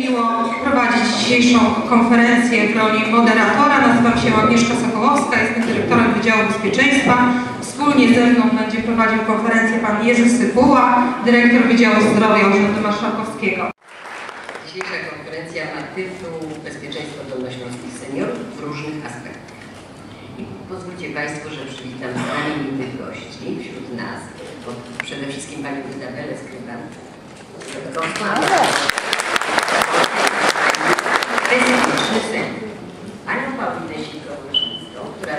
miło prowadzić dzisiejszą konferencję w roli moderatora. Nazywam się Agnieszka Sokołowska, jestem dyrektorem Wydziału Bezpieczeństwa. Wspólnie ze mną będzie prowadził konferencję pan Jerzy Sypuła, dyrektor Wydziału Zdrowia Urzędu Marszałkowskiego. Dzisiejsza konferencja ma tytuł Bezpieczeństwo Dolnośląskich Seniorów w różnych aspektach. I pozwólcie Państwo, że przywitam znamienitych gości wśród nas, bo przede wszystkim Panią Izabelę Skryban, bezpieczny sen. Panią Paulinę Sikołyszyńską, która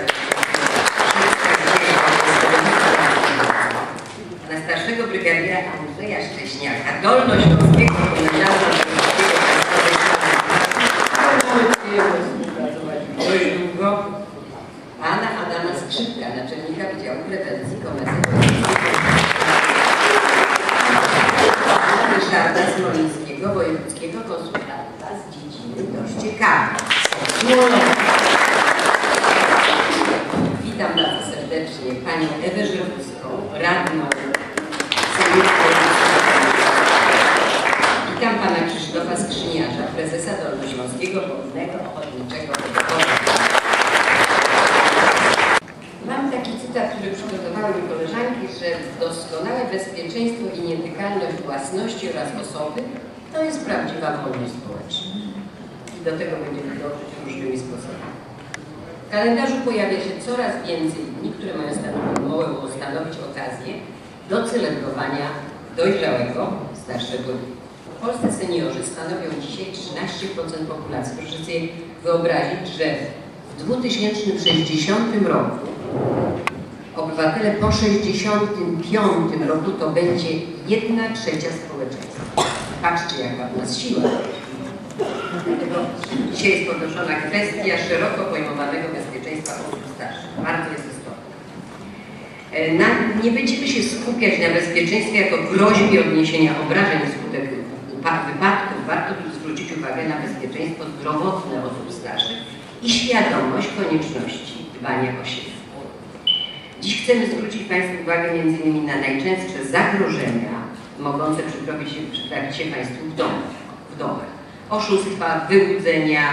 na starszego brygadiera Andrzeja Szcześniaka, dolnośląskiego komendarza dość długo, pana Adama Skrzypka, naczelnika Wydziału Prewencji Komendy Ryszarda Smolińskiego, wojewódzkiego konsultanta z dziedziny dość ciekawej, socjologii. Witam bardzo serdecznie Panią Ewę Żywuską, radną Witam Pana Krzysztofa Skrzyniarza, prezesa Dolnośląskiego Wolnego Ochotniczego. Mam taki cytat, który przygotowały mi koleżanki, że doskonałe bezpieczeństwo i nietykalność własności oraz osoby to jest prawdziwa wolność społeczna. I do tego będziemy dążyć różnymi sposobami. Kalendarzu pojawia się coraz więcej dni, które mają stanowić, stanowić okazję do celebrowania dojrzałego, starszego. W Polsce seniorzy stanowią dzisiaj 13% populacji. Proszę sobie wyobrazić, że w 2060 roku obywatele po 65 roku to będzie 1 trzecia społeczeństwa. Patrzcie jaka w nas siła. Dlatego dzisiaj jest podnoszona kwestia szeroko pojmowanego bezpieczeństwa osób starszych. Bardzo jest istotna. E, Na, nie będziemy się skupiać na bezpieczeństwie jako groźbie odniesienia obrażeń wskutek wypadków. Warto tu zwrócić uwagę na bezpieczeństwo zdrowotne osób starszych i świadomość konieczności dbania o siebie. Dziś chcemy zwrócić Państwu uwagę m.in. na najczęstsze zagrożenia mogące przytrafić się, się Państwu w domu, w domach. Oszustwa, wyłudzenia,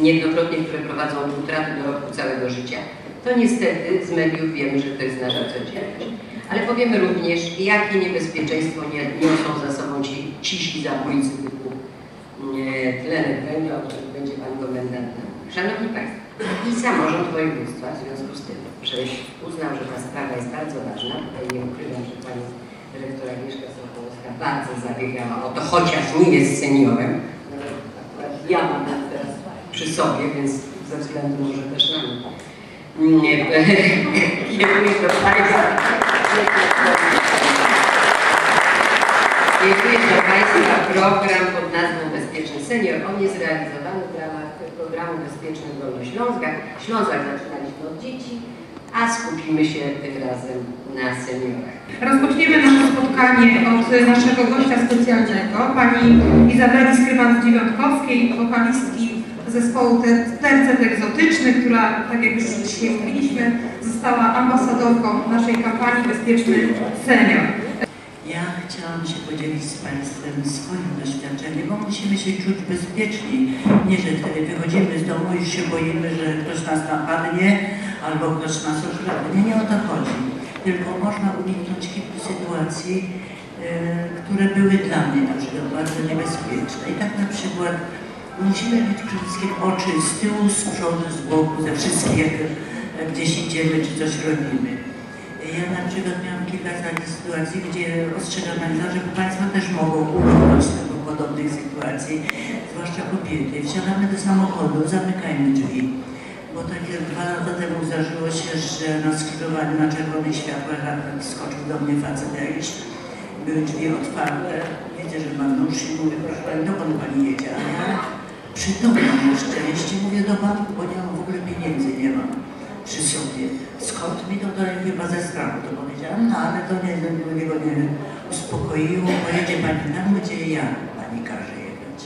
niejednokrotnie, które prowadzą do utraty dorobku całego życia. To niestety z mediów wiemy, że to jest nasza codzienność. Ale powiemy również, jakie niebezpieczeństwo nie- niosą za sobą ci cisi zabójcy typu tlenek węgla, o którym będzie Pan komendant. Szanowni Państwo, i samorząd województwa w związku z tym, że uznał, że ta sprawa jest bardzo ważna, tutaj nie ukrywam, że Pani dyrektor Agnieszka Sokołowska bardzo zabiegała o to, chociaż nie jest seniorem. Ja mam teraz przy sobie, więc ze względu może też na mnie. Nie, kieruję do Państwa. Kieruję do Państwa program pod nazwą Bezpieczny Senior. On jest realizowany w ramach programu Bezpieczny Dolnośląska. Ślązak zaczynaliśmy od dzieci, a skupimy się tym razem na seniorach. Rozpoczniemy nasze spotkanie od naszego gościa specjalnego, pani Izabeli Skryban-Dziewiątkowskiej, wokalistki zespołu Te- Tercet Egzotyczny, która, tak jak już dzisiaj mówiliśmy, została ambasadorką naszej kampanii Bezpieczny Senior. Ja chciałam się podzielić z Państwem swoim doświadczeniem, bo musimy się czuć bezpieczni. Nie, że wtedy wychodzimy z domu i się boimy, że ktoś nas napadnie albo ktoś nas okradnie. Nie o to chodzi. Tylko można uniknąć kilku sytuacji, e, które były dla mnie na przykład bardzo niebezpieczne. I tak na przykład musimy mieć przede wszystkim oczy z tyłu, z przodu, z boku, ze wszystkich, jak gdzieś idziemy czy coś robimy. Ja na przykład miałam kilka takich sytuacji, gdzie ostrzegam że Państwo też mogą uniknąć tego podobnych sytuacji, zwłaszcza kobiety. Wsiadamy do samochodu, zamykajmy drzwi. Bo takie dwa lata temu zdarzyło się, że na skrzyżowaniu na czerwonych światłach skoczył do mnie facet jakiś. Były drzwi otwarte. Wiecie, że mam nóż i mówię, proszę Pani, dokąd Pani jedzie? A ja przytomna na szczęście mówię do banku, bo nie mam w ogóle pieniędzy, nie mam przy sobie. Skąd mi to, to chyba ze strachu to powiedziałam, no ale to nie, go nie uspokoiło, pojedzie pani tam, gdzie ja pani każe jechać.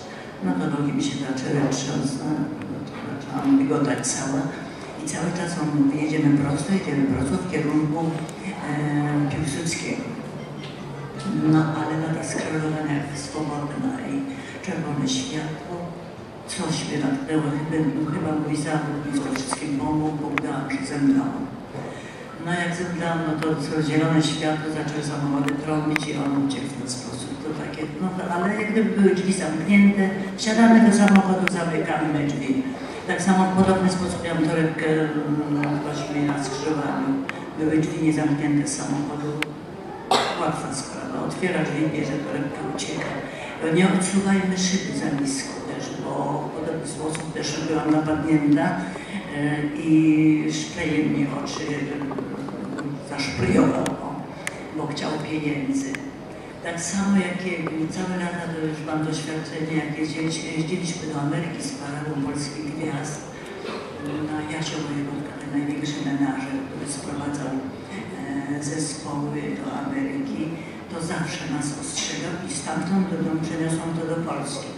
No to nogi mi się zaczęły trząsnąć, no to zaczęłam migotać cała. I cały czas on mówi, jedziemy prosto, jedziemy prosto w kierunku e, Piłsudskiego. No ale na tych skrzyżowaniach swobodna i czerwone światło, coś mnie natknęło, chyba, no, chyba mój zawód mi w tym wszystkim pomógł, bo udałam się zemdlałam. No jak zemdlałam, no to zielone światło, zaczęły samochody trąbić i on uciekł w ten sposób. To takie, no to, ale jak gdyby były drzwi zamknięte, wsiadamy do samochodu, zamykamy drzwi. Tak samo w podobny sposób miałam torebkę mm, właściwie na skrzyżowaniu. Były drzwi niezamknięte z samochodu. Łatwa sprawa. Otwiera drzwi, bierze torebkę, ucieka. Nie odsuwajmy szyby za nisko bo w podobny sposób też byłam napadnięta e, i szprejem mi oczy zaszprejował, o, bo chciał pieniędzy. Tak samo jak całe lata to już mam doświadczenie, jak jeździliśmy, do Ameryki z paradą polskich gwiazd na Jasio Wojewódka, ten największy menażer, który sprowadzał e, zespoły do Ameryki, to zawsze nas ostrzegał i stamtąd do domu przeniosą to do Polski.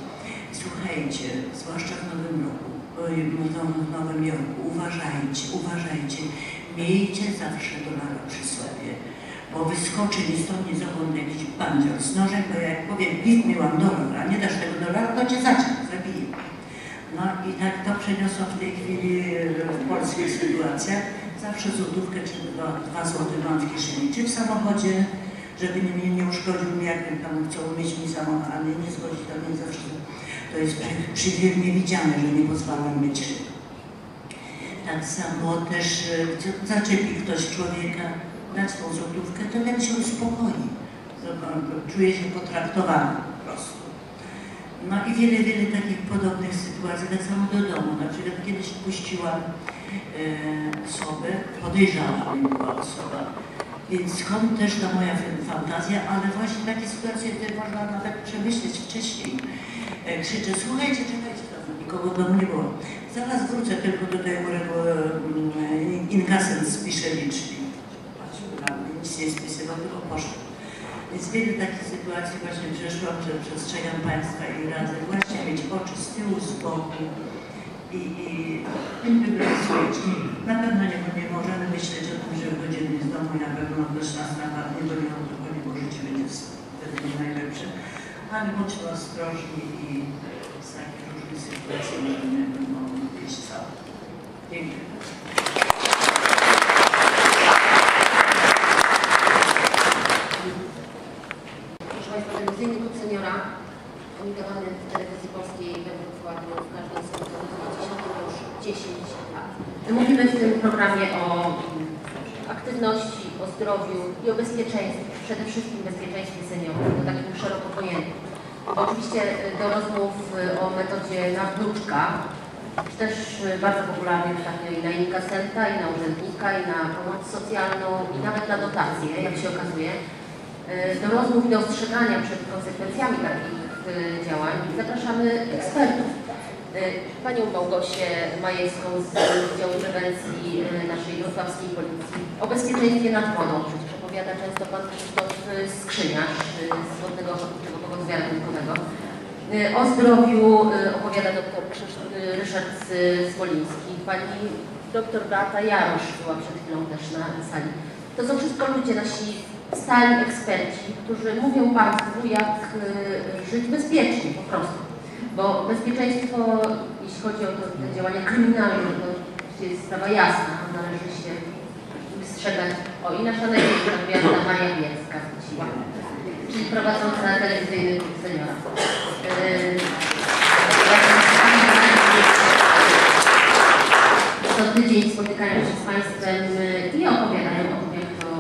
Słuchajcie, zwłaszcza w Nowym Roku, w Nowym- Jorku, uważajcie, uważajcie, miejcie zawsze dolara przy sobie, bo wyskoczy mi stąd jakiś bandzior z nożem, bo jak powiem, me one dollar, a nie dasz tego dolara, to cię zacznie, zabije. No i tak to przeniosło w tej chwili e, w polskich sytuacjach. Zawsze złotówkę czy dwa, dwa złote mam w kieszeni, czy w samochodzie, żeby nie, mnie nie uszkodził mi, jak tam chciał mieć mi samochód, ale nie zgodzi, to nie zawsze. To jest przy, przychylnie widziane, że nie pozwalam mieć. Tak samo też e, zaczepi ktoś człowieka, dać tą złotówkę, to ten się uspokoi. Czuje się potraktowany po prostu. No i wiele, wiele takich podobnych sytuacji, tak samo do domu. Na przykład kiedyś puściłam e, osobę, podejrzana była osoba, więc skąd też ta moja fan- fantazja, ale właśnie takie sytuacje te można nawet przemyśleć wcześniej. E, krzyczę, słuchajcie, czekajcie, tam nikogo domu nie było. Zaraz wrócę tylko do tego mm, inkasent spisze licznik. Patrzył na mnie, nic nie spisywał, tylko poszedł. Więc wiele takich sytuacji właśnie przeszłam, że przestrzegam Państwa i radzę właśnie mieć oczy z tyłu, z boku i, i i wybrać swój Na pewno nie, nie możemy myśleć o tym, że wychodzimy z domu i na pewno ktoś nas napadnie, nie o to chodzi, bo życie będzie wtedy nie najlepsze. Ale bądźmy ostrożni i z takich różnych sytuacji możemy wyjść cały. Dziękuję. Proszę Państwa, telewizyjny klub seniora emitowany w telewizji polskiej we Wrocławiu w każdą sobotę od 90 już 10 lat. My mówimy w tym programie o mm, aktywności, o zdrowiu i o bezpieczeństwie, przede wszystkim bezpieczeństwie seniorów, to takim szeroko pojętym. Oczywiście y, do rozmów y, o metodzie na wnuczka, też y, bardzo popularnej ostatnio i na inkasenta, i na urzędnika, i na pomoc socjalną, i nawet na dotacje, jak się okazuje. Y, Do rozmów i do ostrzegania przed konsekwencjami takich y, działań zapraszamy ekspertów. Panią Małgosię Majewską z Wydziału Prewencji naszej wrocławskiej Policji o bezpieczeństwie nad wodą. Opowiada często Pan Krzysztof Skrzyniarz z Wodnego Ochotniczego. Y, O zdrowiu y, opowiada dr y, Ryszard Smoliński. Pani dr Beata Jarosz była przed chwilą też na sali. To są wszystko ludzie, nasi stali eksperci, którzy mówią Państwu, jak żyć bezpiecznie po prostu. Bo bezpieczeństwo, jeśli chodzi o to, te działania kryminalne, to oczywiście jest sprawa jasna, należy się wystrzegać. O i nasza największa gwiazda Maria Bielska wróciła, czyli prowadząca telewizyjny klub seniora. Yy, co tydzień spotykają się z Państwem y, i opowiadają o tym, jak to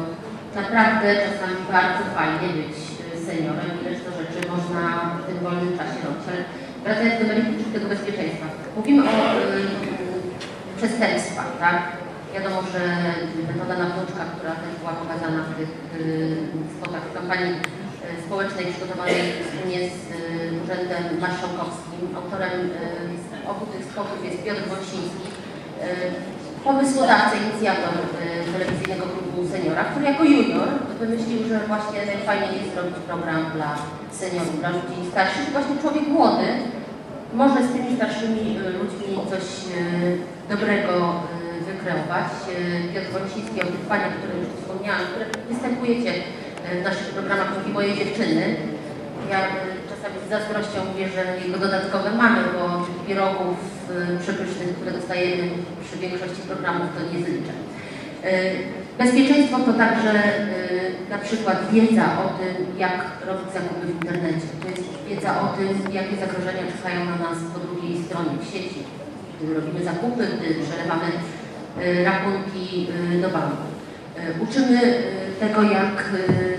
naprawdę czasami bardzo fajnie być y, seniorem, ileż to rzeczy można w tym wolnym czasie robić. Ale wracając do meritum tego bezpieczeństwa. Mówimy o y, przestępstwach, tak? Wiadomo, że metoda na wnuczka, która też była pokazana w tych y, spotach w kampanii społecznej przygotowanej wspólnie z y, Urzędem Marszałkowskim. Autorem y, obu tych spotów jest Piotr Wąsiński, y, pomysłodawca, inicjator telewizyjnego klubu seniora, który jako junior wymyślił, że właśnie najfajniej jest zrobić program dla seniorów, dla ludzi starszych. Właśnie człowiek młody może z tymi starszymi ludźmi coś dobrego wykreować. Piotr Wąsiński, o tych paniach, o których już wspomniałam, które występujecie naszych programach, mówi moje dziewczyny. Ja y, czasami z zazdrością mówię, że jego dodatkowe mamy, bo pierogów y, przepysznych, które dostajemy przy większości programów, to nie zliczę. Bezpieczeństwo to także na przykład wiedza o tym, jak robić zakupy w internecie. To jest wiedza o tym, jakie zagrożenia czekają na nas po drugiej stronie w sieci. Gdy robimy zakupy, gdy przelewamy rachunki do banku. Uczymy tego, jak y,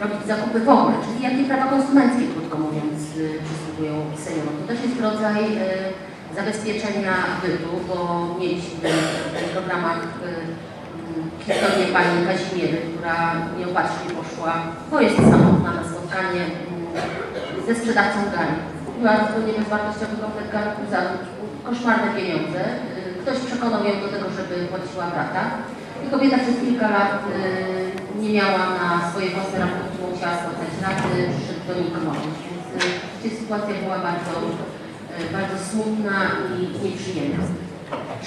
robić zakupy w ogóle, czyli jakie prawa konsumenckie, krótko mówiąc, y, przysługują seniorom. To też jest rodzaj y, zabezpieczenia bytu, bo mieliśmy w programach historię pani Kazimiery, która nieopatrznie poszła, bo jest samotna na spotkanie y, ze sprzedawcą garnków. Kupiła zupełnie bezwartościowy komplet garnków za koszmarne pieniądze. Ktoś przekonał ją do tego, żeby płaciła. I kobieta przez kilka lat y, nie miała na swoje własne rachunki, musiała spłacać raty, przyszedł do niej. Więc y, sytuacja była bardzo, y, bardzo smutna i nieprzyjemna.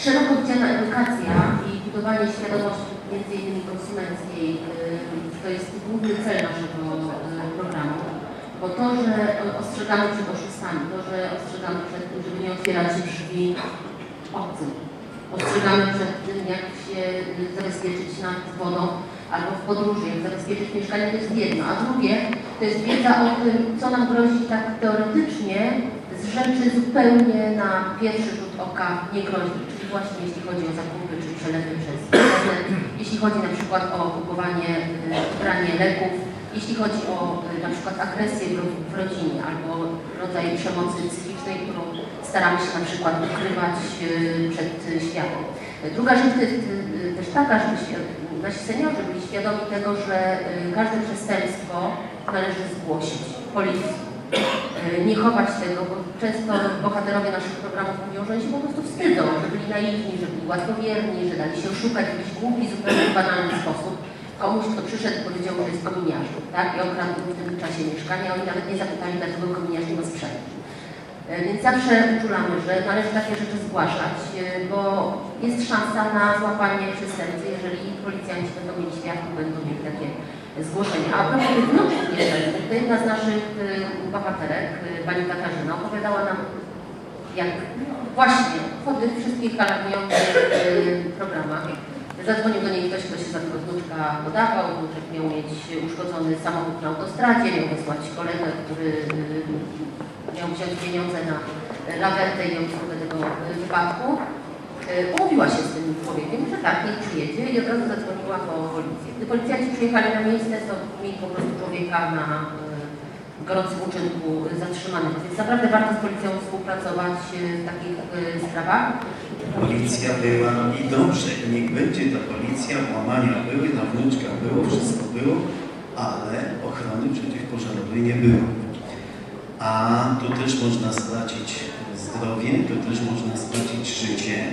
Szeroko widziana edukacja i budowanie świadomości między innymi konsumenckiej y, to jest główny cel naszego y, programu. Bo to, że ostrzegamy przed oszustami, to, że ostrzegamy przed tym, żeby nie otwierać drzwi obcym, ostrzegamy przed tym, jak się zabezpieczyć nad wodą albo w podróży, jak zabezpieczyć mieszkanie, to jest jedno. A drugie, to jest wiedza o tym, co nam grozi tak teoretycznie z rzeczy zupełnie na pierwszy rzut oka niegroźnych, czyli właśnie jeśli chodzi o zakupy czy przelewy przez jeśli chodzi na przykład o kupowanie, branie leków, jeśli chodzi o y, na przykład agresję w rodzinie albo rodzaj przemocy psychicznej, którą staramy się na przykład ukrywać y, przed światem. Druga rzecz jest y, też taka, żeby nasi seniorzy byli świadomi tego, że y, każde przestępstwo należy zgłosić policji. Nie chować tego, bo często bohaterowie naszych programów mówią, że oni się po prostu wstydzą, że byli naiwni, że byli łatwowierni, że dali się oszukać w jakiś głupi, zupełnie banalny sposób komuś, kto przyszedł powiedział, że jest kominiarzem, tak? I okradł w tym czasie mieszkania, oni nawet nie zapytali, dlaczego kominiarz nie ma sprzętu. E, Więc zawsze uczulamy, że należy takie rzeczy zgłaszać, e, bo jest szansa na złapanie przestępcy, jeżeli policjanci będą mieli świadków, będą mieli takie zgłoszenia. A propos wnuczków nieszczęsnych, to jedna z naszych e, bohaterek, pani Katarzyna, opowiadała nam, jak właśnie po tych wszystkich alarmujących programach Zadzwonił do niej ktoś, kto się za tego wnuczka podawał. Wnuczek miał mieć uszkodzony samochód na autostradzie, miał wysłać kolegę, który miał wziąć pieniądze na lawetę i obsługę tego wypadku. Y, Umówiła się z tym człowiekiem, że tak, niech przyjedzie i od razu zadzwoniła po policję. Gdy policjanci przyjechali na miejsce, to mieli po prostu człowieka na y, gorącym uczynku zatrzymanego. Więc naprawdę warto z policją współpracować y, w takich sprawach. Policja była i dobrze, niech będzie ta policja, łamania były, na wnuczka było, wszystko było, ale ochrony przeciwpożarowej nie było. A tu też można stracić zdrowie, tu też można stracić życie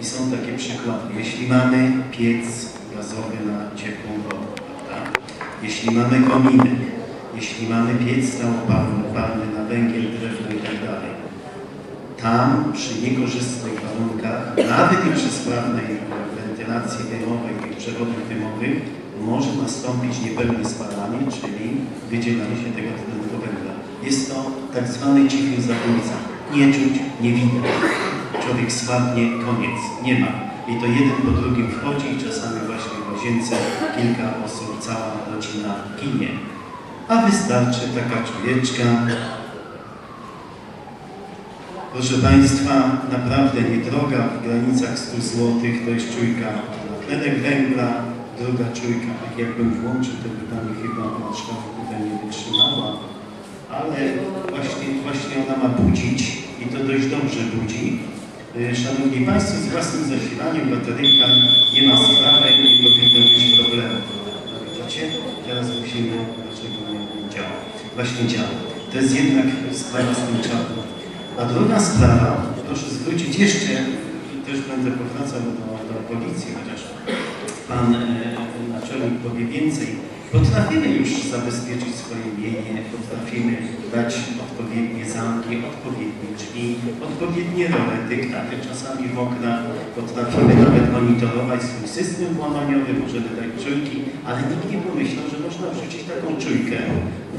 i są takie przykłady. Jeśli mamy piec gazowy na ciepłą wodę, prawda? Jeśli mamy kominek, jeśli mamy piec stałopalny palny na węgiel, drewno i tak dalej, tam przy niekorzystnych warunkach, nawet i przy sprawnej wentylacji dymowej i przewodach dymowych, może nastąpić niepełne spalanie, czyli wydzielanie się tego węgla. Jest to tak zwany cichy zabójca. Nie czuć, nie widać. Człowiek spadnie, koniec, nie ma. I to jeden po drugim wchodzi i czasami właśnie w łazience kilka osób, cała rodzina ginie. A wystarczy taka czujeczka, Proszę Państwa, naprawdę niedroga, w granicach 100 zł, to jest czujka tlenek węgla, druga czujka, tak jakbym włączył, to by Pani chyba marszałek tutaj nie wytrzymała, ale właśnie, właśnie ona ma budzić i to dość dobrze budzi. Y, Szanowni Państwo, z własnym zasilaniem bateryjka nie ma sprawy i nie powinno być problemu. Widzicie? Teraz musimy, dlaczego nie działa. Właśnie działa. To jest jednak sprawa z tym czarnym. A druga sprawa, proszę zwrócić jeszcze, też będę powracał do, do policji, chociaż pan e, naczelnik powie więcej. Potrafimy już zabezpieczyć swoje mienie, potrafimy dać odpowiednie zamki, odpowiednie drzwi. odpowiednie role, dyktaty czasami w oknach, potrafimy nawet monitorować swój system włamaniowy, możemy dać czujki, ale nikt nie pomyślał, że można wrzucić taką czujkę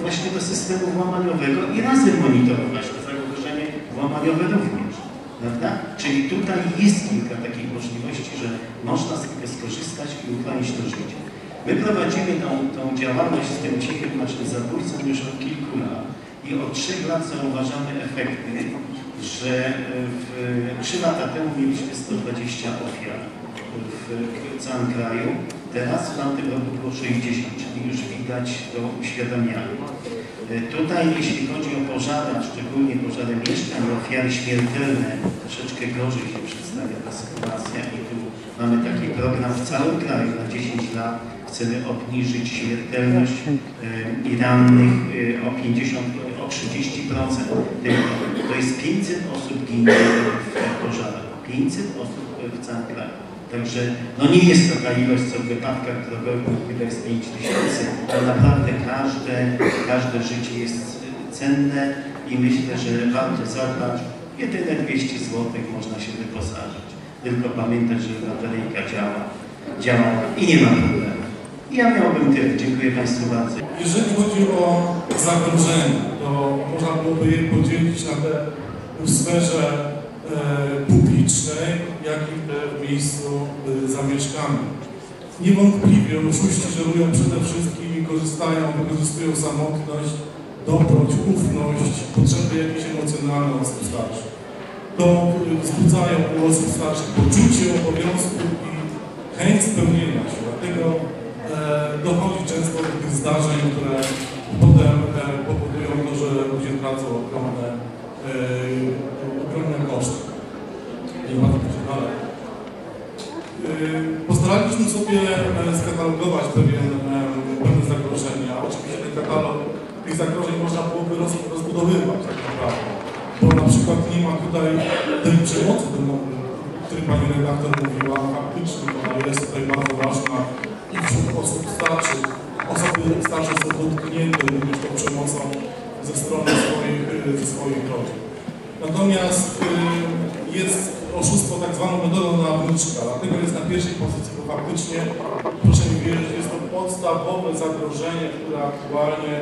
właśnie do systemu włamaniowego i razem monitorować to zagrożenie włamaniowe również. Prawda? Czyli tutaj jest kilka takich możliwości, że można z tego skorzystać i uchronić to życie. My prowadzimy tą, tą działalność z tym cichym naszym zabójcą już od kilku lat i od trzech lat zauważamy efekty, że w, trzy lata temu mieliśmy 120 ofiar w, całym kraju, teraz w tamtym roku było 60, czyli już widać to uświadamianie. Tutaj jeśli chodzi o pożary, szczególnie pożary mieszkań, ofiary śmiertelne, troszeczkę gorzej się przedstawia ta sytuacja mamy taki program w całym kraju na 10 lat. Chcemy obniżyć śmiertelność e, i rannych e, o 50, o 30%. Tylko To jest 500 osób ginie w pożarach. 500 osób w całym kraju. Także no nie jest to ta ilość co w wypadkach drogowych, kiedy jest 5 tysięcy, ale naprawdę każde, każde życie jest cenne i myślę, że warto zadbać. Jedyne 200 zł można się wyposażyć. Tylko pamiętać, że bateryjka działa, działa i nie ma problemu. Ja miałbym tyle. Dziękuję Państwu bardzo. Jeżeli chodzi o zagrożenia, to można byłoby je podzielić na te w sferze e, publicznej, jak i w miejscu e, zamieszkanym. Niewątpliwie oszuści żerują przede wszystkim i korzystają, wykorzystują samotność, dobroć, ufność, potrzeby jakieś emocjonalne osób starszych. To wzbudzają u osób starszych poczucie obowiązku i chęć spełnienia się. Dlatego e, dochodzi często do tych zdarzeń, które potem e, powodują to, że ludzie tracą ogromne, e, ogromne koszty. Nie ma to dalej. E, Postaraliśmy sobie e, skatalogować pewien, e, pewne zagrożenia. Oczywiście ten katalog tych zagrożeń można byłoby roz, rozbudowywać tak naprawdę. Bo na przykład nie ma tutaj tej przemocy domowej, o której Pani redaktor mówiła, faktycznie ona jest tutaj bardzo ważna i wśród osób starszych. Osoby starsze są dotknięte również tą przemocą ze strony swoich, y, ze swoich rodzin. Natomiast y, jest oszustwo tak zwaną metodą na wnuczka, dlatego jest na pierwszej pozycji, bo faktycznie, proszę mi wierzyć, jest to podstawowe zagrożenie, które aktualnie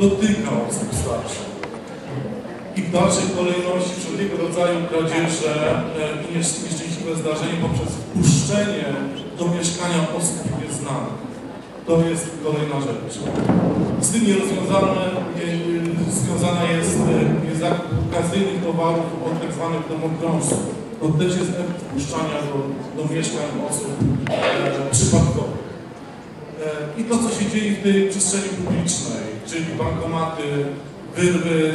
dotyka osób starszych. I w dalszej kolejności wszelkiego rodzaju kradzieże e, i niesz- nieszczęśliwe zdarzenie poprzez wpuszczenie do mieszkania osób nieznanych. To jest kolejna rzecz. Z tym nierozwiązane, nie- związana jest, e, zakup okazyjnych towarów od tak zwanych domokrążców. To też jest efekt wpuszczania do, do mieszkań osób e, przypadkowych. E, I to, co się dzieje w tej przestrzeni publicznej, czyli bankomaty, wyrwy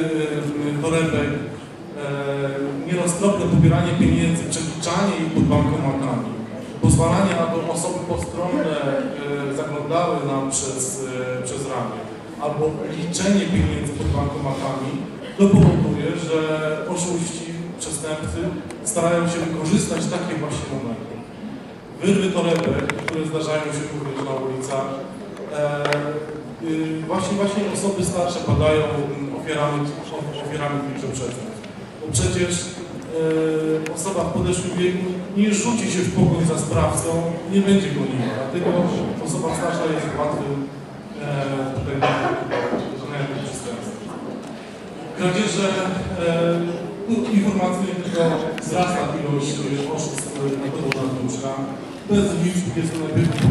e, torebek, e, nieroztropne pobieranie pieniędzy, przeliczanie ich pod bankomatami, pozwalanie na to osoby postronne e, zaglądały nam przez, e, przez ramię, albo liczenie pieniędzy pod bankomatami, to powoduje, że oszuści, przestępcy starają się wykorzystać takie właśnie momenty. Wyrwy torebek, które zdarzają się również na ulicach, e, y, właśnie, właśnie osoby starsze padają ofiarami tychże przestępstw. Bo przecież e, osoba w podeszłym wieku nie rzuci się w pogoń za sprawcą, nie będzie goniła. Dlatego osoba starsza jest łatwym e, tutaj popełnieniem przestępstw. Kradzieże e, tu informacyjnie tylko wzrasta ilość e, oszustw metodą nadludzka. Bez liczb jest to najpierw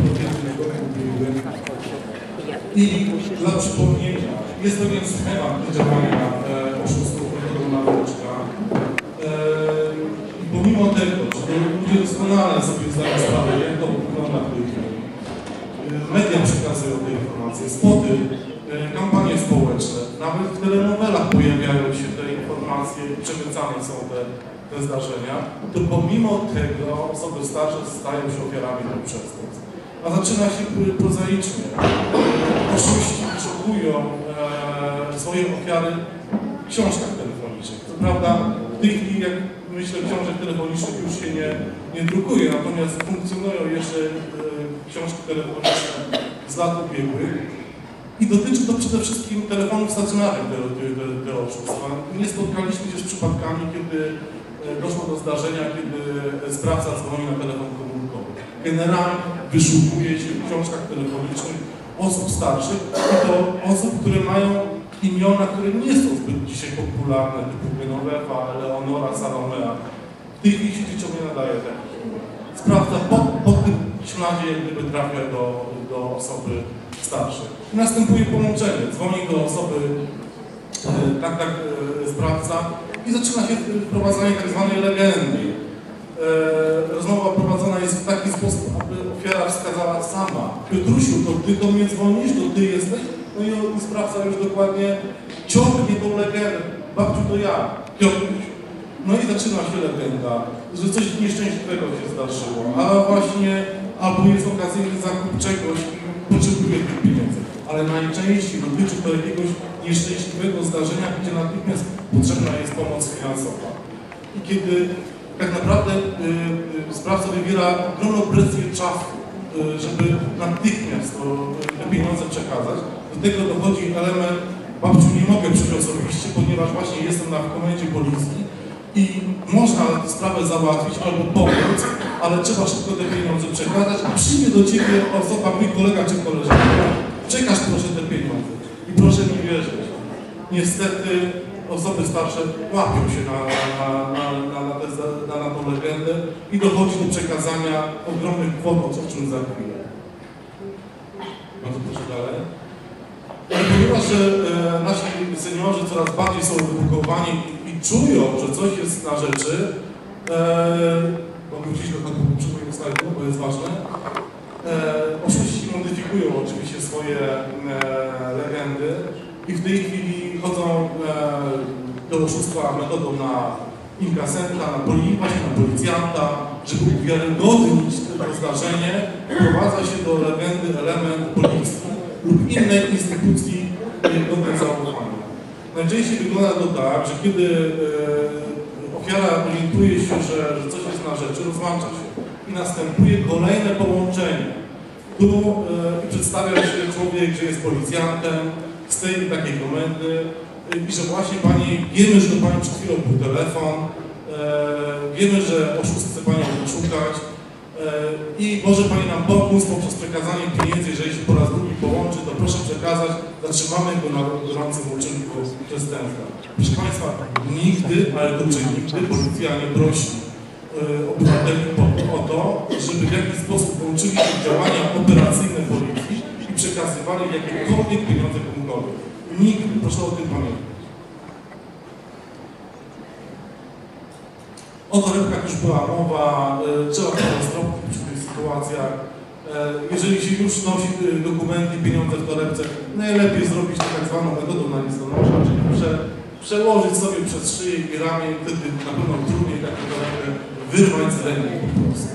I dla przypomnienia, jest pewien schemat działania e, oszustów metodą nadludzka. E, I pomimo tego, że ludzie doskonale sobie zdają sprawę, jak to wygląda w tej chwili, e, media przekazują te informacje, spoty, e, kampanie społeczne, nawet w telenowelach pojawiają się te informacje, przemycane są te, te zdarzenia, to pomimo tego osoby starsze stają się ofiarami tych przestępstw. A zaczyna się pr- prozaicznie. E, Oszuści szukują e, swoje ofiary w książkach telefonicznych. Co prawda w tej chwili, jak myślę, książek telefonicznych już się nie, nie drukuje, natomiast funkcjonują jeszcze e, książki telefoniczne z lat ubiegłych. I dotyczy to przede wszystkim telefonów stacjonarnych, te, te, te, te oszustwa. Nie spotkaliśmy się z przypadkami, kiedy e, doszło do zdarzenia, kiedy sprawca dzwoni na telefon komórkowy. Generalnie wyszukuje się w książkach telefonicznych osób starszych i to osób, które mają imiona, które nie są zbyt dzisiaj popularne, typu Genovefa, Leonora, Salomea. W tej chwili się dzieciom nie nadaje takich imion. Po, po tym śladzie, gdyby trafia do, do osoby starszej. Następuje połączenie. Dzwoni do osoby, e, tak, tak, e, sprawca i zaczyna się wprowadzanie tak zwanej legendy. E, rozmowa prowadzona jest w taki sposób, aby ofiara wskazała sama. Piotrusiu, to ty do mnie dzwonisz, to ty jesteś? No i on- sprawca już dokładnie ciągnie tą legendę. Babciu, to ja, Piotruś. No i zaczyna się legenda, że coś nieszczęśliwego się zdarzyło, a właśnie albo jest okazyjny zakup czegoś i potrzebuje tych pieniędzy. Ale najczęściej dotyczy to jakiegoś nieszczęśliwego zdarzenia, gdzie natychmiast potrzebna jest pomoc finansowa. I kiedy tak naprawdę y, y, sprawca wywiera ogromną presję czasu, y, żeby natychmiast to, te pieniądze przekazać, do tego dochodzi element, babciu nie mogę przyjść osobiście, ponieważ właśnie jestem na komendzie policji i można sprawę załatwić albo pomóc, ale trzeba szybko te pieniądze przekazać i przyjdzie do Ciebie osoba, mój kolega czy koleżanka, przekaż proszę te pieniądze i proszę mi wierzyć. Niestety osoby starsze łapią się na, na, na, na, na, na, na tą legendę i dochodzi do przekazania ogromnych kwot, o czym za chwilę. Bardzo proszę dalej. Ale ponieważ e, nasi seniorzy coraz bardziej są wyedukowani i, czują, że coś jest na rzeczy, e, mogę wrócić do tego poprzedniego slajdu, bo jest ważne, e, oszuści modyfikują oczywiście swoje e, legendy i w tej chwili chodzą e, do oszustwa metodą na inkasenta, na, poli, na policjanta, żeby uwiarygodnić to zdarzenie, wprowadza się do legendy element policji lub innej instytucji godnej zaufania. Najczęściej wygląda to tak, że kiedy e, ofiara orientuje się, że, że coś jest na rzeczy, rozłącza się i następuje kolejne połączenie. Tu e, przedstawia się człowiek, że jest policjantem z tej takiej komendy e, i że właśnie Pani, wiemy, że Pani przed chwilą był telefon, e, wiemy, że oszust chce Panią oszukać e, i może Pani nam pomóc poprzez przekazanie pieniędzy, jeżeli się po raz drugi połączy, to proszę przekazać, zatrzymamy go na gorącym uczynku przestępstwa. Proszę Państwa, nigdy, ale to czy nigdy policja nie prosi e, obywateli o to, żeby w jakiś sposób łączyli się działania operacyjne policji i przekazywali jakiekolwiek pieniądze komukolwiek. Nigdy, proszę o tym pamiętać. O torebkach już była mowa, trzeba to zrobić przy tych sytuacjach. E, Jeżeli się już nosi e, dokumenty, pieniądze w torebce, najlepiej zrobić to tak zwaną metodą na listonosza, czyli prze, przełożyć sobie przez szyję i ramię, wtedy na pewno trudniej taką torebkę wyrwać z ręki po prostu.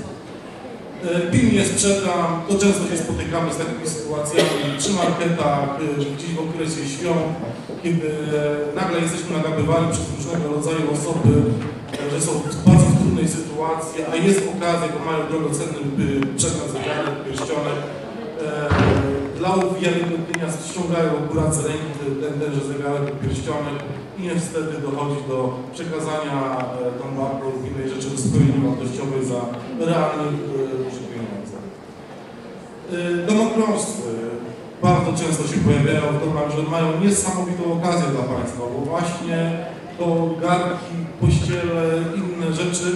E, PIN nie sprzedam, to często się spotykamy z takimi sytuacjami przy marketach, gdzieś w okresie świąt, kiedy nagle jesteśmy nagabywani przez różnego rodzaju osoby, że są w bardzo trudnej sytuacji, a jest okazja, bo mają drogocenny e, przedmiot, zegarek, pierścionek. E, Dla uwiarygodnienia ściągają z ręki ten, tenże zegarek, pierścionek i niestety dochodzi do przekazania e, marką lub innej rzeczy zupełnie wartościowej za realne e, pieniądze. E, Domokrążcy bardzo często się pojawiają w domach, że mają niesamowitą okazję dla Państwa, bo właśnie to garnki, pościele, inne rzeczy,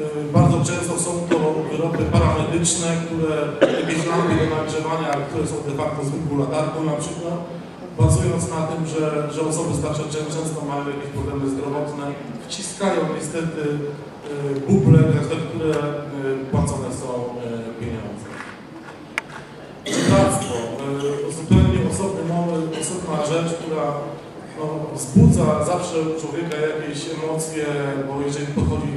e, bardzo często są to wyroby paramedyczne, które jakieś lampy do nagrzewania, które są de facto zwykłą latarką na przykład, bazując na tym, że, że osoby starsze czę- często mają jakieś problemy zdrowotne, wciskają niestety e, buble, za które e, płacone są pieniądze. Czytactwo, zupełnie osobny osobna rzecz, która no, wzbudza zawsze u człowieka jakieś emocje, bo jeżeli podchodzi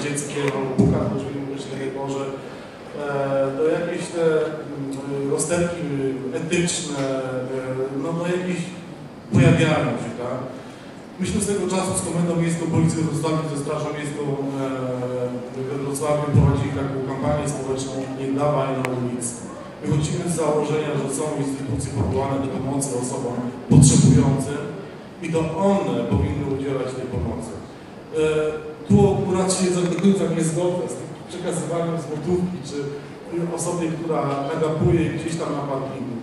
z dzieckiem albo puka do drzwi, mówisz, nie Boże, e, to jakieś te mm, rozterki etyczne, e, no, no jakieś pojawiają się, tak? Z tego czasu z Komendą Miejską Policji Wrocławiu, ze Strażą Miejską e, we Wrocławiu prowadzili taką kampanię społeczną Nie dawaj na ulicy. Wychodzimy z założenia, że są instytucje powołane do pomocy osobom potrzebującym i to one powinny udzielać tej pomocy. Tu akurat się do końca nie zgodzę z tym przekazywaniem złotówki, czy osobie, która nagapuje gdzieś tam na parkingu.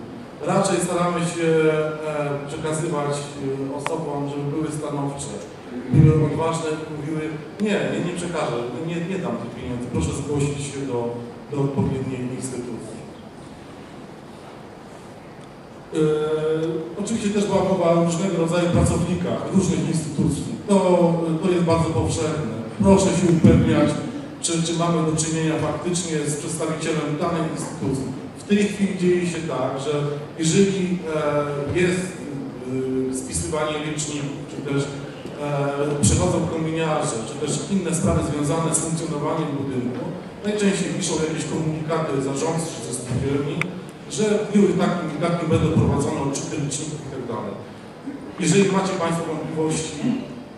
Raczej staramy się e, przekazywać e, osobom, żeby były stanowcze, były odważne i mówiły nie, nie, nie przekażę, nie, nie dam tych pieniędzy, proszę zgłosić się do, do odpowiedniej instytucji. E, oczywiście też była mowa o różnego rodzaju pracownikach różnych instytucji. To, to jest bardzo powszechne. Proszę się upewniać, czy, czy mamy do czynienia faktycznie z przedstawicielem danej instytucji. W tej chwili dzieje się tak, że jeżeli e, jest e, spisywanie liczników, czy też e, przychodzą kominiarze, czy też inne sprawy związane z funkcjonowaniem budynku, najczęściej piszą jakieś komunikaty zarządcy czy spółdzielni, że w takim i takim będą prowadzone odczyty liczników i tak dalej. Jeżeli macie Państwo wątpliwości,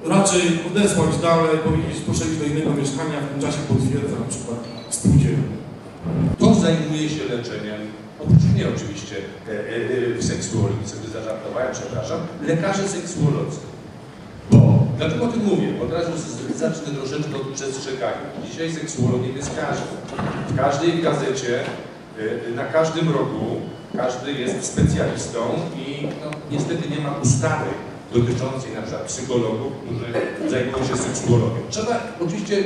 raczej odesłać dalej, powiedzieć proszę do innego mieszkania, w tym czasie potwierdza na przykład spółdzielnia. Kto zajmuje się leczeniem, oprócz mnie oczywiście, e, e, e, seksuologii, sobie zażartowałem, przepraszam, lekarze seksuolodzy. Bo, dlaczego o tym mówię? Od razu zacznę troszeczkę od przestrzegania. Dzisiaj seksuologiem jest każdy. W każdej gazecie, na każdym rogu, każdy jest specjalistą i no, niestety nie ma ustawy dotyczącej na przykład psychologów, którzy zajmują się seksuologią. Trzeba oczywiście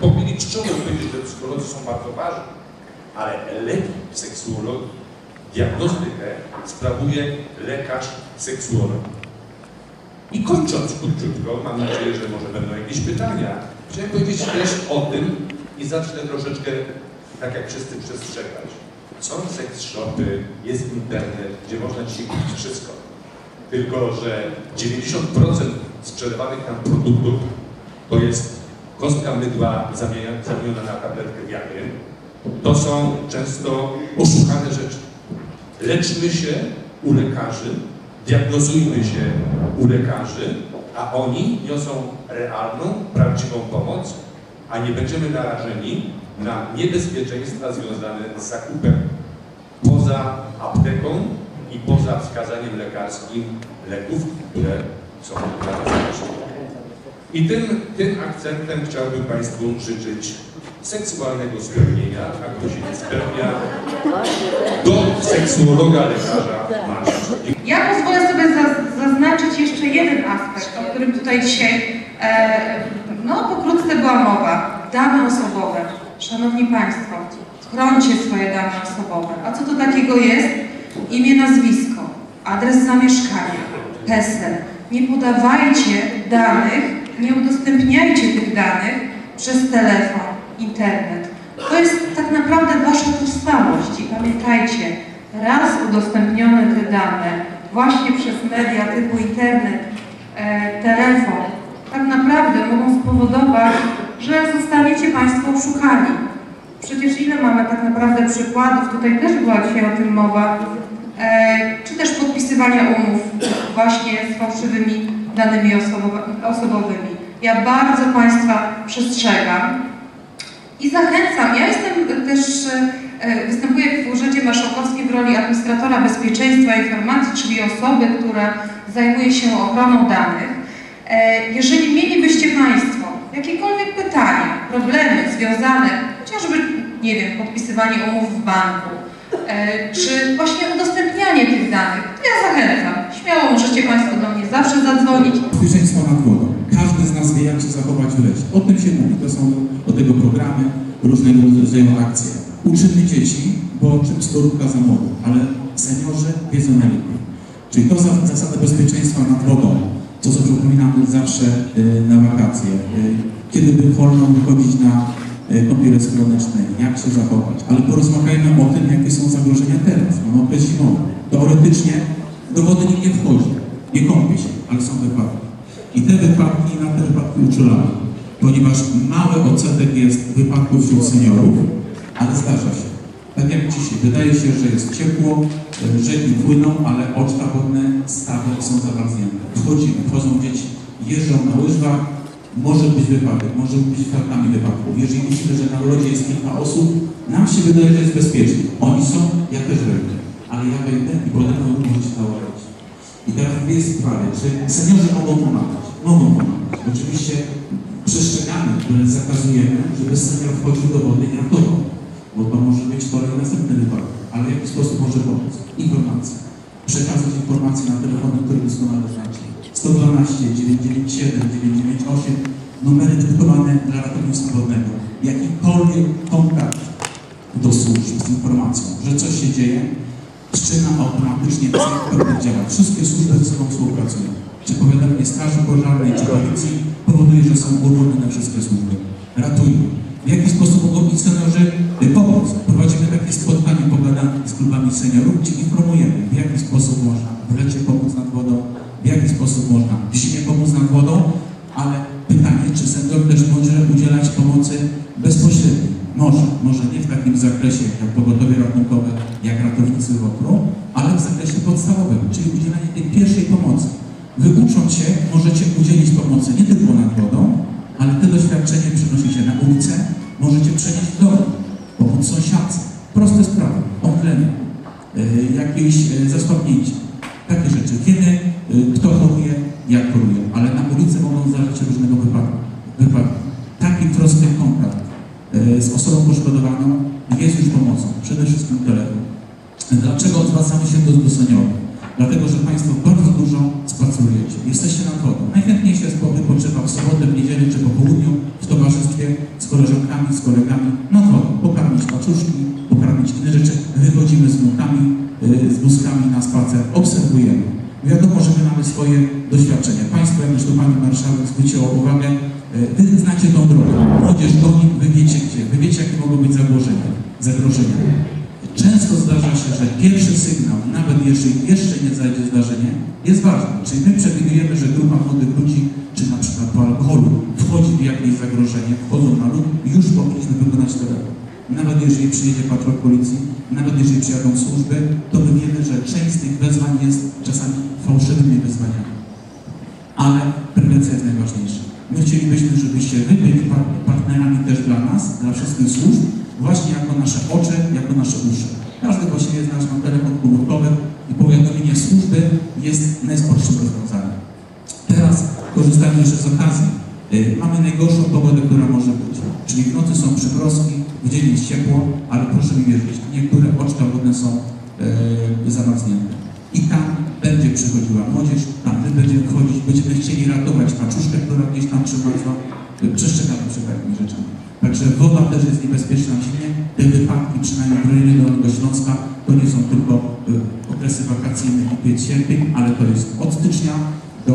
powiedzieć szczerze, powiedzieć, że psycholodzy są bardzo ważni, ale leki seksuologii, diagnostykę sprawuje lekarz seksuolog. I kończąc króciutko, mam nadzieję, że może będą jakieś pytania, chciałem powiedzieć też o tym i zacznę troszeczkę tak jak wszyscy przestrzegać. Są seks shopy, jest internet, gdzie można dzisiaj kupić wszystko. Tylko, że 90% sprzedawanych tam produktów to jest kostka mydła zamieniona na tabletkę wiagry. To są często oszukane rzeczy. Leczmy się u lekarzy, diagnozujmy się u lekarzy, a oni niosą realną, prawdziwą pomoc, a nie będziemy narażeni na niebezpieczeństwa związane z zakupem poza apteką i poza wskazaniem lekarskim leków, które są bezpieczne. I tym, tym akcentem chciałbym Państwu życzyć seksualnego spełnienia, a kto się nie spełnia, do seksuologa, lekarza marsz. Ja pozwolę sobie za- zaznaczyć jeszcze jeden aspekt, o którym tutaj dzisiaj e, no, pokrótce była mowa. Dane osobowe. Szanowni Państwo, chroncie swoje dane osobowe. A co to takiego jest? Imię, nazwisko, adres zamieszkania, PESEL. Nie podawajcie danych, nie udostępniajcie tych danych przez telefon, internet. To jest tak naprawdę Wasza tożsamość i pamiętajcie, raz udostępnione te dane właśnie przez media typu internet, e, telefon, tak naprawdę mogą spowodować, że zostaniecie Państwo oszukani. Przecież ile mamy tak naprawdę przykładów, tutaj też była dzisiaj o tym mowa, e, czy też podpisywania umów właśnie z fałszywymi danymi osobowymi. Ja bardzo Państwa przestrzegam, i zachęcam, ja jestem też, e, występuję w Urzędzie Marszałkowskim w roli administratora bezpieczeństwa informacji, czyli osoby, która zajmuje się ochroną danych. E, Jeżeli mielibyście Państwo jakiekolwiek pytania, problemy związane chociażby, nie wiem, podpisywanie umów w banku, e, czy właśnie udostępnianie tych danych, to ja zachęcam. Śmiało możecie Państwo do mnie zawsze zadzwonić. Bezpieczeństwo nad wodą. Każdy z nas wie, jak się zachować w lesie. O tym się mówi. To są do tego programy, różnego rodzaju akcje. Uczymy dzieci, bo czym skorupka za młodą, ale seniorzy wiedzą najlepiej. Czyli to za- zasada bezpieczeństwa nad wodą, to co przypominamy zawsze y, na wakacje. Y, kiedy by wolno wychodzić na y, kąpiele słoneczne, jak się zachować. Ale porozmawiajmy o tym, jakie są zagrożenia teraz. Mamy okres zimowy. Teoretycznie do wody nikt nie wchodzi, nie kąpie się, ale są wypadki. I te wypadki na te wypadki uczulamy, ponieważ mały odsetek jest wypadków wśród seniorów, ale zdarza się. Tak jak dzisiaj, wydaje się, że jest ciepło, e, rzeki płyną, ale oczka wodne, stawy są zamarznięte. Wchodzimy, wchodzą dzieci, jeżdżą na łyżwach, może być wypadek, może być faktami wypadków. Jeżeli widzimy, że na lodzie jest kilka osób, nam się wydaje, że jest bezpiecznie. Oni są, ja też wejdę, ale ja wejdę i potem może się założyć. I teraz dwie sprawy. Czy seniorzy mogą pomagać? Mogą pomagać. Oczywiście przestrzegamy, które zakazujemy, żeby senior wchodził do wody i ratował, bo to może być kolej następny wypadek. Ale w jaki sposób może pomóc? Informacja. Przekazać informacje na telefony, które doskonale znacie. 112, 997, 998, numery dedykowane dla ratownictwa wodnego. Jakikolwiek kontakt do służb z informacją, że coś się dzieje, wszczyna automatycznie powinien działać. Wszystkie służby ze sobą współpracują. Czy powiadomienie Straży Pożarnej, czy Policji powoduje, że są uruchomione wszystkie służby. Ratują. W jaki sposób mogą być seniorzy pomóc? Prowadzimy takie spotkanie, pogadanki z klubami seniorów, gdzie informujemy, w jaki sposób można w lecie pomóc w jaki sposób można w zimie pomóc nad wodą, ale pytanie, czy senior też może udzielać pomocy bezpośredniej. Może, może nie w takim zakresie jak pogotowie ratunkowe, jak ratownicy wokół, ale w zakresie podstawowym, czyli udzielanie tej pierwszej pomocy. Wyucząc się, możecie udzielić pomocy nie tylko nad wodą, ale te doświadczenie przenosicie na ulicę, możecie przenieść w domu, pomóc sąsiadce. Proste sprawy, omdlenie, yy, jakieś yy, zasłabnięcie, takie rzeczy. Wiemy, yy, kto choruje, jak choruje, ale na ulicy mogą zdarzyć się różnego wypadku. wypadku. Taki prosty kontakt yy, z osobą poszkodowaną jest już pomocą, przede wszystkim telefon. Dlaczego zwracamy się do, do seniorów? Dlatego, że Państwo bardzo dużo spacerujecie. Jesteście nad wodą. Najchętniej się wypoczywa w sobotę, w niedzielę czy po południu w towarzystwie z koleżankami, z kolegami nad wodą. Pokarmić paczuszki, pokarmić inne rzeczy. Wychodzimy z wnukami, yy, z wózkami na spacer, obserwujemy. Wiadomo, że my mamy swoje doświadczenia. Państwo, jak już tu Pani Marszałek zwróciła uwagę, yy, Wy znacie tą drogę. Młodzież goni, Wy wiecie gdzie. Wy wiecie, jakie mogą być zagrożenia. zagrożenia. Często zdarza się, że pierwszy sygnał, nawet jeżeli jeszcze nie zajdzie zdarzenie, jest ważny. Czyli my przewidujemy, że grupa młodych ludzi, czy na przykład po alkoholu, wchodzi w jakieś zagrożenie, wchodzą na lód, już powinniśmy wykonać telefon. Nawet jeżeli przyjedzie patrol policji, nawet jeżeli przyjadą służby, to my wiemy, że część z tych wezwań jest czasami fałszywymi wezwaniami. Ale prewencja jest najważniejsza. My chcielibyśmy, żebyście wy byli par- partnerami też dla nas, dla wszystkich służb, właśnie jako nasze oczy, jako nasze uszy. Każdy właściwie z nas ma telefon komórkowy i powiadomienie służby jest najprostszym rozwiązaniem. Teraz, korzystając jeszcze z okazji, y, mamy najgorszą pogodę, która może być. Czyli w nocy są jest ciepło, ale proszę mi wierzyć, niektóre oczka wodne są y, zamarznięte. I tam będzie przychodziła młodzież, tam my będziemy wchodzić, będziemy chcieli ratować paczuszkę, która gdzieś tam przymarzła. Y, Przestrzegamy przed takimi rzeczami. Także woda też jest niebezpieczna w zimie. Te wypadki, przynajmniej w rejonie Dolnego Śląska, to nie są tylko y, okresy wakacyjne i pięć sierpień, ale to jest od stycznia do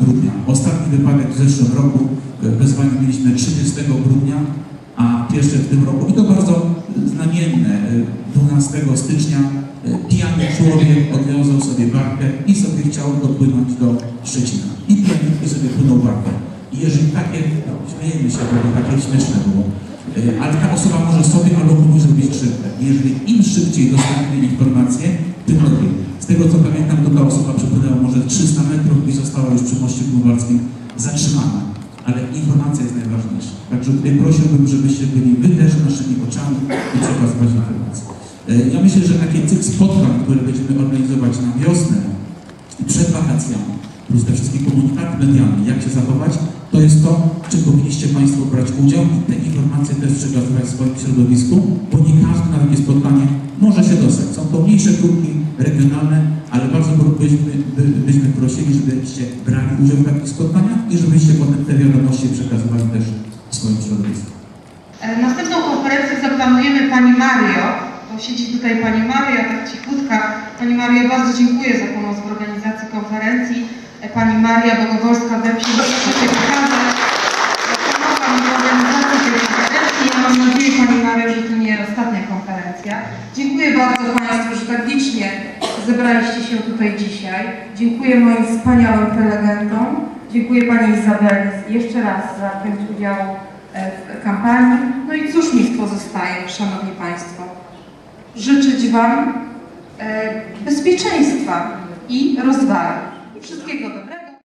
grudnia. Ostatni wypadek w zeszłym roku, wezwanie mieliśmy 30 grudnia, a pierwsze w tym roku, i to bardzo znamienne, y, 12 stycznia y, pijany człowiek odwiązał sobie barkę i sobie chciał dopłynąć do Szczecina. I pijanki sobie płynął barkę. I jeżeli takie, no, śmiejemy się, bo to takie śmieszne było, y, ale ta osoba może sobie albo komuś zrobić krzywdę. Jeżeli im szybciej dostępne informacje, tym lepiej. Z tego co pamiętam, to ta osoba przepłynęła może 300 metrów i została już przy moście Górwarskim zatrzymana. Ale informacja jest najważniejsza. Także tutaj prosiłbym, żebyście byli wy też naszymi oczami i przekazywać informacje. Ja myślę, że taki cykl spotkań, które będziemy organizować na wiosnę, przed wakacjami, plus te wszystkie komunikaty medialne, jak się zachować, to jest to, czy powinniście Państwo brać udział i te informacje też przekazywać w swoim środowisku, bo nie każdy na takie spotkanie może się dostać. Są to mniejsze grupki regionalne, ale bardzo byśmy, by- byśmy prosili, żebyście brali udział w takich spotkaniach i żebyście potem te wiadomości przekazywali też w swoim środowisku. E, Następną konferencję zaplanujemy Pani Mario. To siedzi tutaj Pani Maria, tak cichutka. Pani Mario, bardzo dziękuję za pomoc w organizacji konferencji. E, Pani Maria Bogowolska we wsi Pokaże. Pomogła w organizacji tej konferencji. Ja mam nadzieję, Pani Mario, że to nie ostatnia konferencja. Dziękuję bardzo Państwu, że tak licznie zebraliście się tutaj dzisiaj. Dziękuję moim wspaniałym prelegentom. Dziękuję Pani Izabeli jeszcze raz za chęć udziału e, w kampanii. No i cóż mi pozostaje, Szanowni Państwo? Życzyć Wam e, bezpieczeństwa i rozwoju. I wszystkiego dobrego.